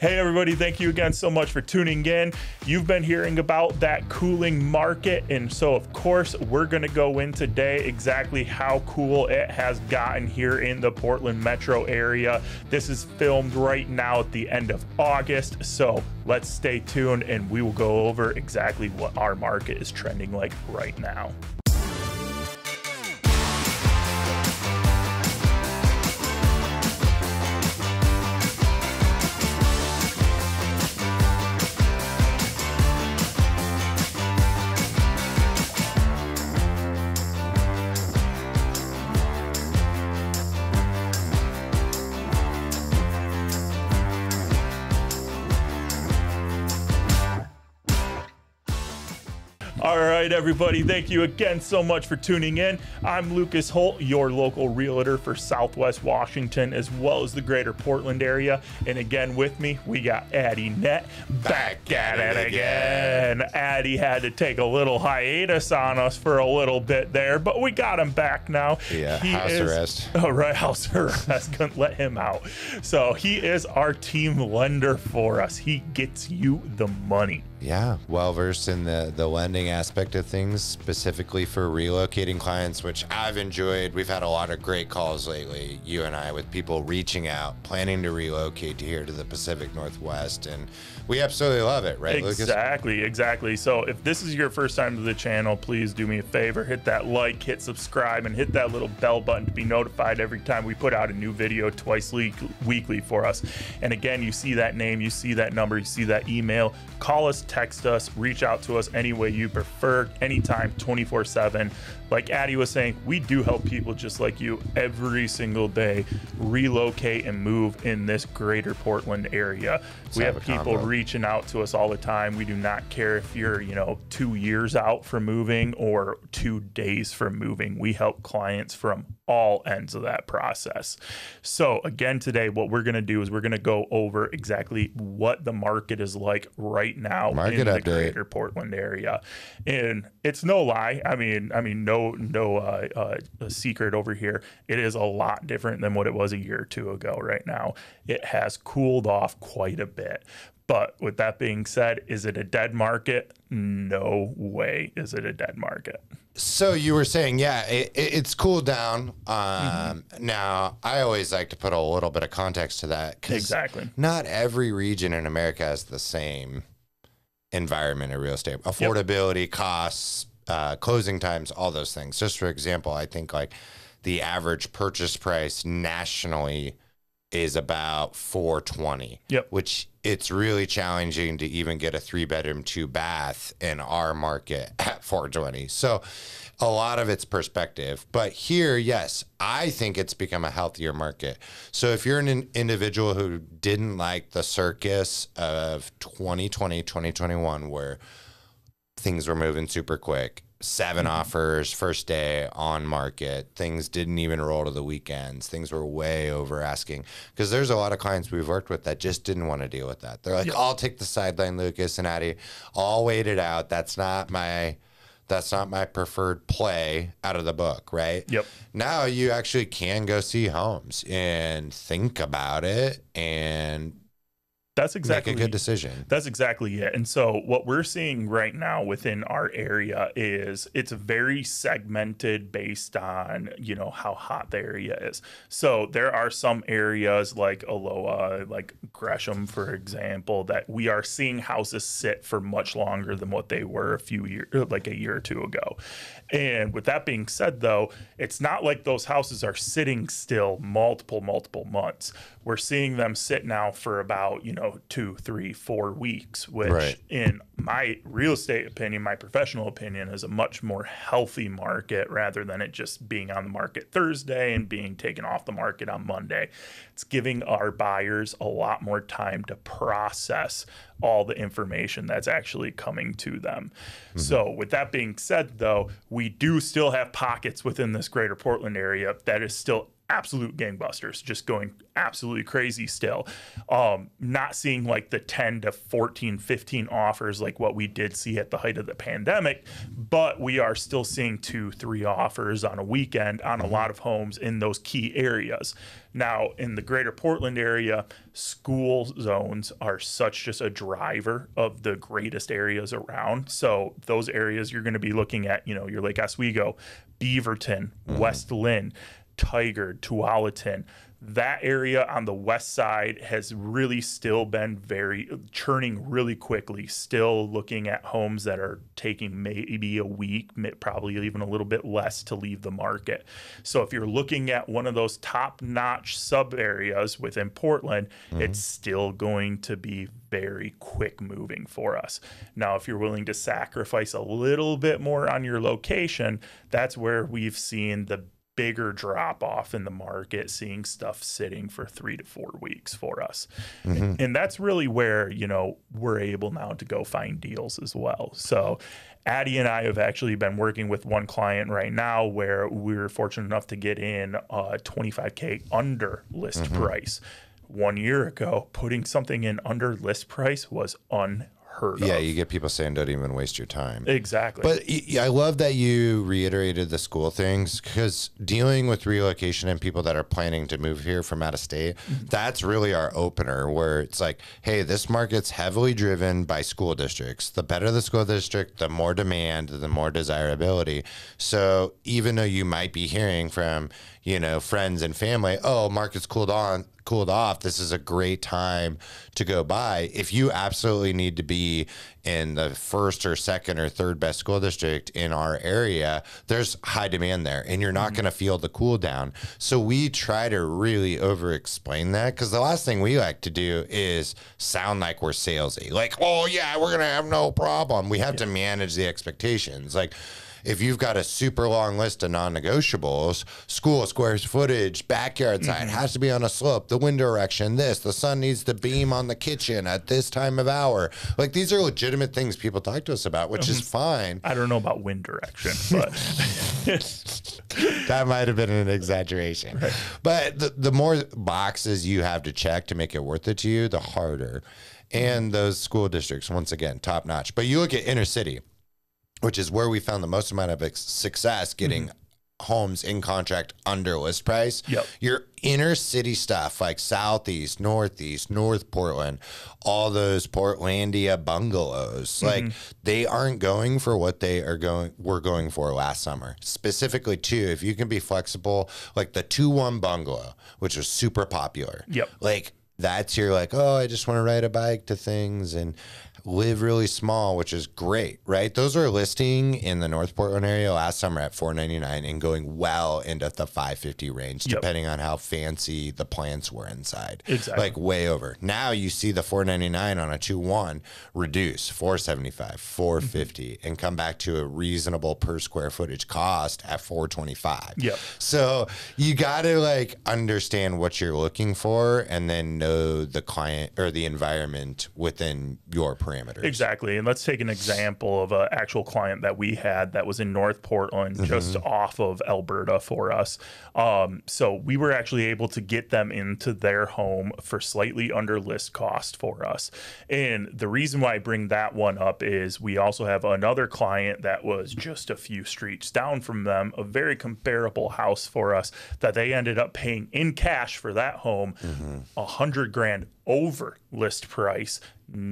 Hey, everybody, thank you again so much for tuning in. You've been hearing about that cooling market. And so, of course, we're going to go in today exactly how cool it has gotten here in the Portland metro area. This is filmed right now at the end of August. So, let's stay tuned and we will go over exactly what our market is trending like right now. Right, everybody. Thank you again so much for tuning in. I'm Lucas Holt, your local realtor for Southwest Washington as well as the greater Portland area. And again, with me, we got Addie Nett back at it again. Addie had to take a little hiatus on us for a little bit there, but we got him back now. Yeah, house arrest. Oh, right, house arrest. Couldn't let him out. So he is our team lender for us. He gets you the money. Yeah, well versed in the the lending aspect of things, specifically for relocating clients, which I've enjoyed. We've had a lot of great calls lately, you and I, with people reaching out, planning to relocate here to the Pacific Northwest, and we absolutely love it, right, Lucas? Exactly, exactly. So if this is your first time to the channel, please do me a favor, hit that like, hit subscribe, and hit that little bell button to be notified every time we put out a new video twice le- weekly for us. And again, you see that name, you see that number, you see that email. Call us, text us, reach out to us any way you prefer, anytime, 24 7. Like Addie was saying, we do help people just like you every single day relocate and move in this greater Portland area. we have have people combo. reaching out to us all the time. We do not care if you're, you know, two years out from moving or two days from moving. We help clients from all ends of that process. So, again, today, what we're going to do is we're going to go over exactly what the market is like right now Market in the update. greater Portland area. And it's no lie. I mean, I mean, no, no uh, uh, a secret over here. It is a lot different than what it was a year or two ago. Right now, it has cooled off quite a bit. But with that being said, is it a dead market? No way is it a dead market. So you were saying, yeah, it, it- it's cooled down. Um, Now, I always like to put a little bit of context to that. Exactly. Not every region in America has the same environment in real estate. Affordability, costs, uh, closing times, all those things. Just for example, I think like the average purchase price nationally is about 420 Yep. which it's really challenging to even get a three bedroom two bath in our market at 420 so a lot of it's perspective but here yes i think it's become a healthier market so if you're an individual who didn't like the circus of 2020 2021 where things were moving super quick. 7 mm-hmm. offers first day on market. Things didn't even roll to the weekends. Things were way over asking because there's a lot of clients we've worked with that just didn't want to deal with that. They're like, "I'll take the sideline, Lucas and Addie. I'll wait it out. That's not my." That's not my preferred play out of the book, right? Yep. Now you actually can go see homes and think about it and That's exactly make a good decision. That's exactly it. And so what we're seeing right now within our area is it's very segmented based on, you know, how hot the area is. So there are some areas like Aloha, like Gresham, for example, that we are seeing houses sit for much longer than what they were a few years, uh, like a year or two ago. And with that being said, though, it's not like those houses are sitting still multiple, multiple months. We're seeing them sit now for about, you know, Oh, two, three, four weeks, which Right. in my real estate opinion, my professional opinion, is a much more healthy market rather than it just being on the market Thursday and being taken off the market on Monday. It's giving our buyers a lot more time to process all the information that's actually coming to them. Mm-hmm. So, with that being said, though, we do still have pockets within this greater Portland area that is still absolute gangbusters, just going absolutely crazy still. Um, not seeing like the 10 to 14, 15 offers like what we did see at the height of the pandemic, but we are still seeing two, three offers on a weekend on a lot of homes in those key areas. Now, in the greater Portland area, school zones are such just a driver of the greatest areas around. So, those areas you're going to be looking at, you know, your Lake Oswego, Beaverton, West Linn, Tigard, Tualatin. That area on the west side has really still been very churning really quickly. Still looking at homes that are taking maybe a week, probably even a little bit less to leave the market. So if you're looking at one of those top-notch sub areas within Portland, mm-hmm. it's still going to be very quick moving for us. Now, if you're willing to sacrifice a little bit more on your location, that's where we've seen the bigger drop off in the market, seeing stuff sitting for three to four weeks for us. Mm-hmm. And that's really where, you know, we're able now to go find deals as well. So, Addie and I have actually been working with one client right now where we were fortunate enough to get in a 25K under list mm-hmm. price. One year ago, putting something in under list price was unheard Yeah, of. you get people saying don't even waste your time. Exactly. But I love that you reiterated the school things because dealing with relocation and people that are planning to move here from out of state, mm-hmm. that's really our opener where it's like, hey, this market's heavily driven by school districts. The better the school district, the more demand, the more desirability. So even though you might be hearing from, you know, friends and family, oh, market's cooled on, cooled off. This is a great time to go buy. If you absolutely need to be in the first or second or third best school district in our area, there's high demand there and you're not mm-hmm. going to feel the cool down. So we try to really over explain that because the last thing we like to do is sound like we're salesy. Like, oh, yeah, we're going to have no problem. We have to manage the expectations. Like, if you've got a super long list of non-negotiables, school squares footage, backyard side mm-hmm. has to be on a slope, the wind direction, this, the sun needs to beam on the kitchen at this time of hour. Like these are legitimate things people talk to us about, which is um, fine. I don't know about wind direction, but That might have been an exaggeration. But the, the more boxes you have to check to make it worth it to you, the harder. And mm-hmm. those school districts, once again, top notch. But you look at inner city, which is where we found the most amount of ex- success getting mm-hmm. homes in contract under list price. Yep. Your inner city stuff like southeast, northeast, North Portland, all those Portlandia bungalows, mm-hmm. like they aren't going for what they are going were going for last summer. Specifically too, if you can be flexible, like the 2-1 bungalow, which was super popular. Yep. Like that's your like, oh, I just want to ride a bike to things and live really small, which is great, right? Those are listing in the North Portland area last summer at 499 and going well into the 550 range, Yep. depending on how fancy the plants were inside. Exactly. Like way over. Now you see the 499 on a 2-1 reduce 475, 450 mm-hmm. and come back to a reasonable per square footage cost at 425. Yep. So you got to like understand what you're looking for and then know the client or the environment within your parameters. Exactly. And let's take an example of an actual client that we had that was in North Portland, just off of Alberta for us. Um, so we were actually able to get them into their home for slightly under list cost for us. And the reason why I bring that one up is we also have another client that was just a few streets down from them, a very comparable house for us that they ended up paying in cash for that home a hundred grand over list price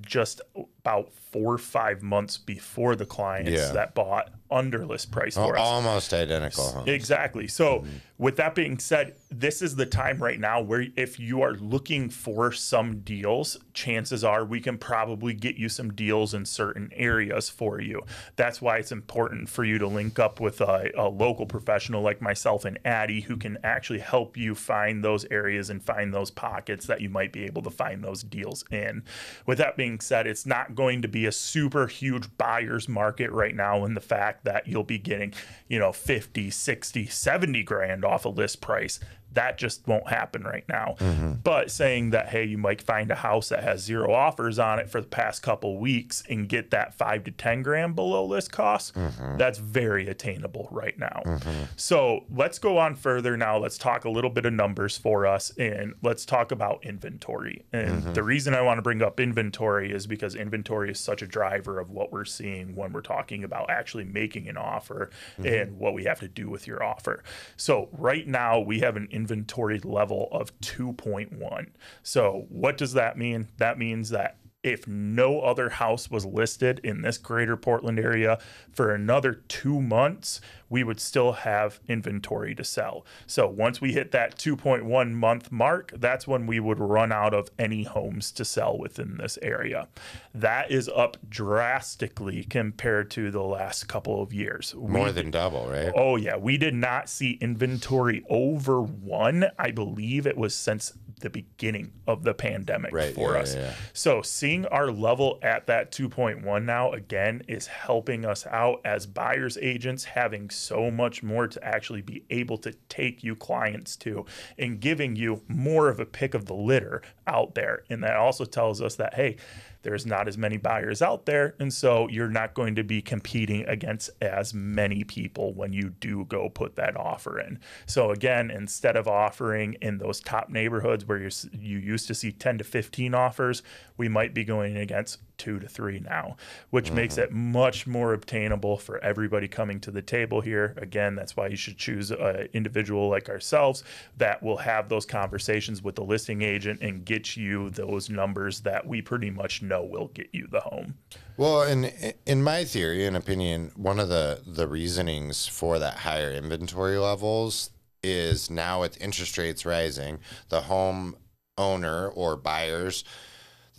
just about four or five months before the clients Yeah. that bought under list price oh, for us. Almost identical. Huh? Exactly. So, mm-hmm. with that being said, this is the time right now where if you are looking for some deals, chances are we can probably get you some deals in certain areas for you. That's why it's important for you to link up with a, a local professional like myself and Addie who can actually help you find those areas and find those pockets that you might be able to find those deals in. With that being said, it's not going to be a super huge buyer's market right now in the fact that you'll be getting, you know, 50, 60, 70 grand off a list price. That just won't happen right now. Mm-hmm. But saying that, hey, you might find a house that has zero offers on it for the past couple weeks and get that five to 10 grand below list cost, mm-hmm. that's very attainable right now. Mm-hmm. So let's go on further now. Let's talk a little bit of numbers for us and let's talk about inventory. And the reason I want to bring up inventory is because inventory is such a driver of what we're seeing when we're talking about actually making an offer and what we have to do with your offer. So right now we have an inventory level of 2.1. So what does that mean? That means that if no other house was listed in this greater Portland area for another two months, we would still have inventory to sell. So once we hit that 2.1 month mark, that's when we would run out of any homes to sell within this area. That is up drastically compared to the last couple of years. We More than double, right? Oh yeah, we did not see inventory over one. I believe it was since the beginning of the pandemic Right, for yeah, us. yeah, yeah. So seeing our level at that 2.1 now again is helping us out as buyers agents having so much more to actually be able to take you clients to and giving you more of a pick of the litter out there. And that also tells us that hey, there's not as many buyers out there and so you're not going to be competing against as many people when you do go put that offer in. So again instead of offering in those top neighborhoods where you you used to see 10 to 15 offers we might be going against two to three now which makes mm-hmm. it much more obtainable for everybody coming to the table here. Again that's why you should choose an individual like ourselves that will have those conversations with the listing agent and get you those numbers that we pretty much know will get you the home Well, in in my theory and opinion, one of the the reasonings for that higher inventory levels is now with interest rates rising, the home owner or buyers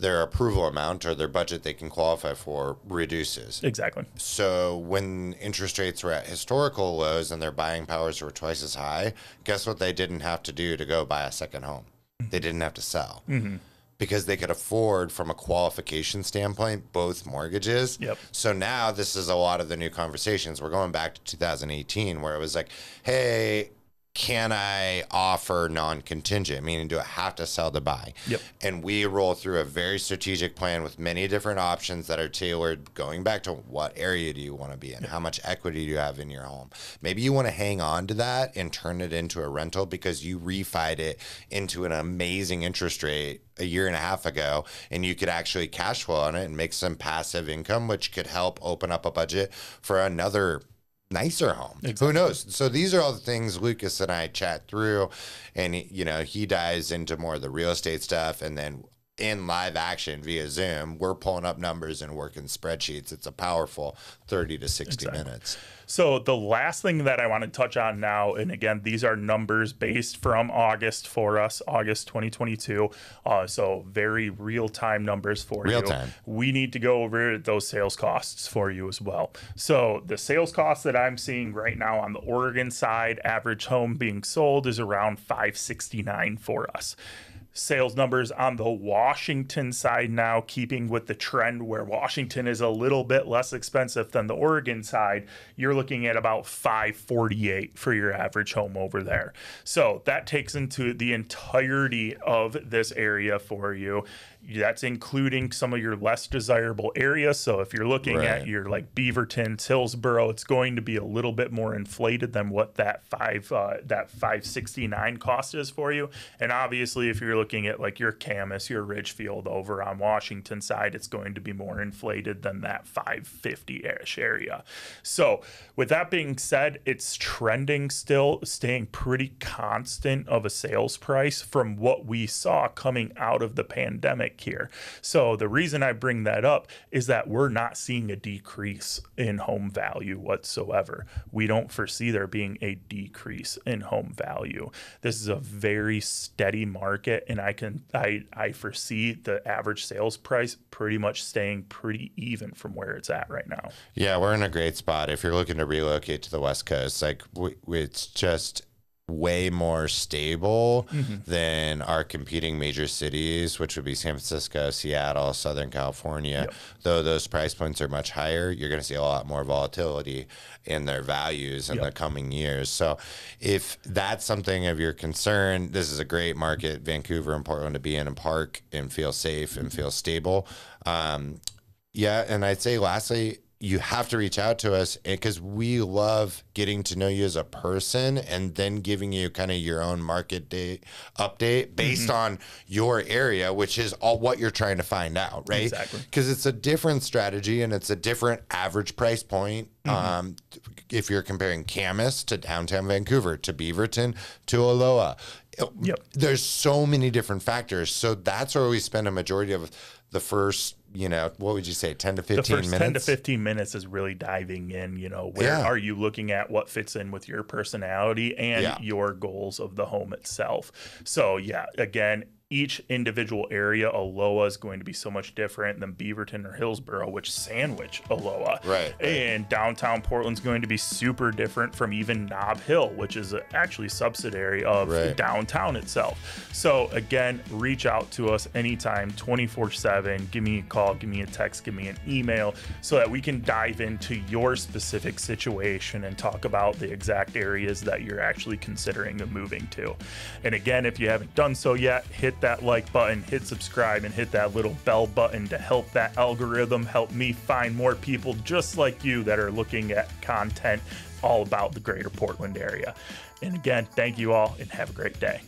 their approval amount or their budget they can qualify for reduces. exactly So when interest rates were at historical lows and their buying powers were twice as high, guess what they didn't have to do to go buy a second home? They didn't have to sell. Mm-hmm. Because they could afford, from a qualification standpoint, both mortgages. Yep. So now this is a lot of the new conversations. We're going back to 2018, where it was like, hey, can I offer non contingent? Meaning, do I have to sell to buy? Yep. And we roll through a very strategic plan with many different options that are tailored, going back to what area do you want to be in? How much equity do you have in your home? Maybe you want to hang on to that and turn it into a rental because you refied it into an amazing interest rate a year and a half ago and you could actually cash flow on it and make some passive income, which could help open up a budget for another nicer home. Who knows? So these are all the things Lucas and I chat through, and he- you know he dives into more of the real estate stuff, and then in live action via Zoom, we're pulling up numbers and working spreadsheets. It's a powerful thirty to sixty minutes. So the last thing that I want to touch on now, and again, these are numbers based from August for us, August 2022. Uh, so very real time numbers for Real you. time. We need to go over those sales costs for you as well. So the sales costs that I'm seeing right now on the Oregon side, average home being sold is around 569 for us sales numbers on the Washington side now, keeping with the trend where Washington is a little bit less expensive than the Oregon side, you're looking at about 548 for your average home over there. So that takes into the entirety of this area for you. That's including some of your less desirable areas. So if you're looking Right. at your like Beaverton, Hillsboro, it's going to be a little bit more inflated than what that five uh, that 569 cost is for you. And obviously, if you're looking at like your Camas, your Ridgefield over on Washington side, it's going to be more inflated than that 550-ish area. So with that being said, it's trending still, staying pretty constant of a sales price from what we saw coming out of the pandemic here. So the reason I bring that up is that we're not seeing a decrease in home value whatsoever. We don't foresee there being a decrease in home value. This is a very steady market and I can I I foresee the average sales price pretty much staying pretty even from where it's at right now. Yeah, we're in a great spot. If you're looking to relocate to the West Coast, like we, it's just way more stable Mm-hmm. than our competing major cities, which would be San Francisco, Seattle, Southern California. Though those price points are much higher, you're going to see a lot more volatility in their values in Yep. the coming years. So, if that's something of your concern, this is a great market, Vancouver and Portland, to be in and park and feel safe and feel stable. Um, yeah, and I'd say lastly, you have to reach out to us eh, because we love getting to know you as a person and then giving you kind of your own market day update mm-hmm. based on your area, which is all what you're trying to find out, right? Exactly. Because it's a different strategy and it's a different average price point. Mm-hmm. Um, if you're comparing Camas to downtown Vancouver to Beaverton to Aloha, Yep. there's so many different factors. So that's where we spend a majority of the first, you know, what would you say, 10 to 15 the first minutes? 10 to 15 minutes is really diving in you know where Yeah. are you looking at what fits in with your personality and Yeah. your goals of the home itself so yeah again each individual area Aloha is going to be so much different than Beaverton or Hillsboro, which sandwich Aloha. Right, right. And downtown Portland's going to be super different from even Nob Hill, which is actually a subsidiary of Right. downtown itself. So again, reach out to us anytime, 24 7. Give me a call, give me a text, give me an email so that we can dive into your specific situation and talk about the exact areas that you're actually considering moving to. And again, if you haven't done so yet, that like button, hit subscribe, and hit that little bell button to help that algorithm help me find more people just like you that are looking at content all about the greater Portland area. And again, thank you all and have a great day.